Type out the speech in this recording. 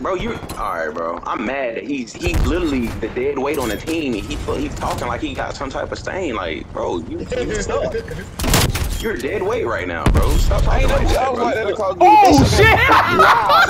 bro, you all right, bro? I'm mad that he's he's literally the dead weight on the team. He he's talking like he got some type of stain. Like, bro, you, you suck. You're dead weight right now, bro. Stop talking like that, bro. Oh shit!